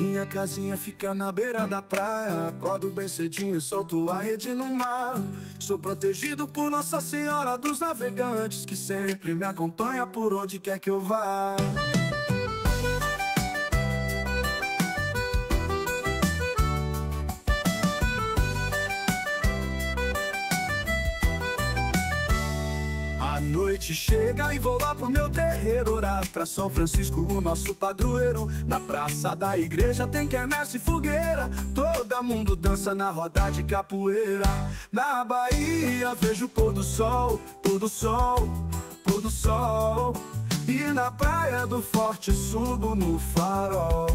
minha casinha fica na beira da praia. Acordo bem cedinho e solto a rede no mar. Sou protegido por Nossa Senhora dos Navegantes, que sempre me acompanha por onde quer que eu vá. A noite chega e vou lá pro meu terreiro orar pra São Francisco, o nosso padroeiro. Na praça da igreja tem quermesse e fogueira. Todo mundo dança na roda de capoeira. Na Bahia vejo pôr do sol, pôr do sol, pôr do sol. E na praia do Forte subo no farol.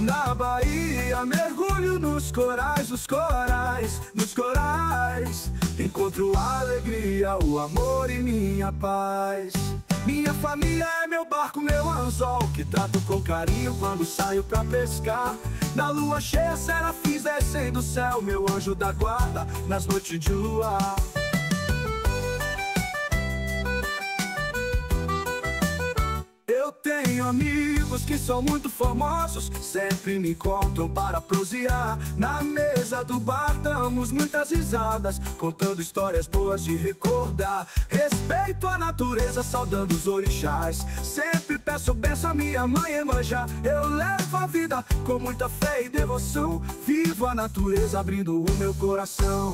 Na Bahia mergulho nos corais, nos corais, nos corais. Encontro a alegria, o amor e minha paz. Minha família é meu barco, meu anzol Que trato com carinho quando saio pra pescar. Na lua cheia, serafins descem do céu Meu anjo da guarda, nas noites de luar amigos que são muito famosos Sempre me encontram para prosear. Na mesa do bar damos muitas risadas Contando histórias boas de recordar. Respeito a natureza, saudando os orixás. Sempre peço benção a minha mãe Emanjá Eu levo a vida com muita fé e devoção. Vivo a natureza abrindo o meu coração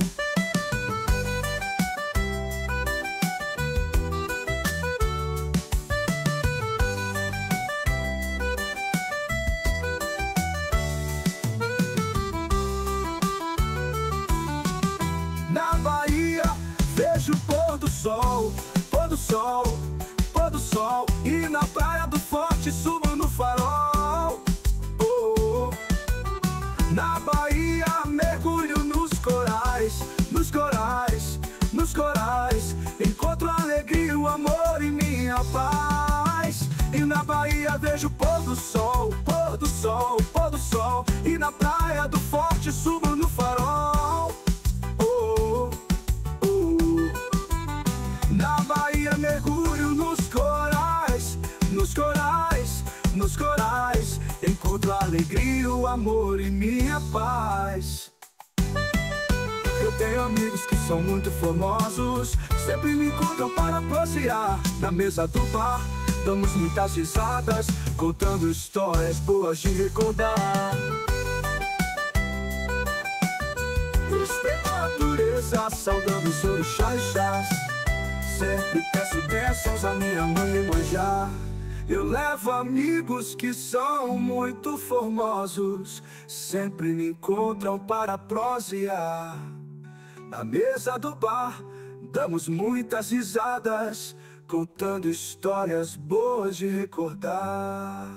sol, pôr do sol E na praia do Forte subo no farol. Oh, oh. Na Bahia mergulho nos corais, nos corais, nos corais. Encontro alegria, o amor e minha paz. E na Bahia vejo pôr do sol, pôr do sol, pôr do sol. E na praia do Forte subo mergulho nos corais, nos corais, nos corais. Encontro a alegria, o amor e minha paz. Eu tenho amigos que são muito famosos Sempre me encontram para passear Na mesa do bar. Damos muitas risadas Contando histórias boas de recordar. Respeito a natureza, saudando os orixás Sempre peço bênçãos a minha mãe manjar Eu levo amigos que são muito formosos Sempre me encontram para prosear Na mesa do bar, damos muitas risadas Contando histórias boas de recordar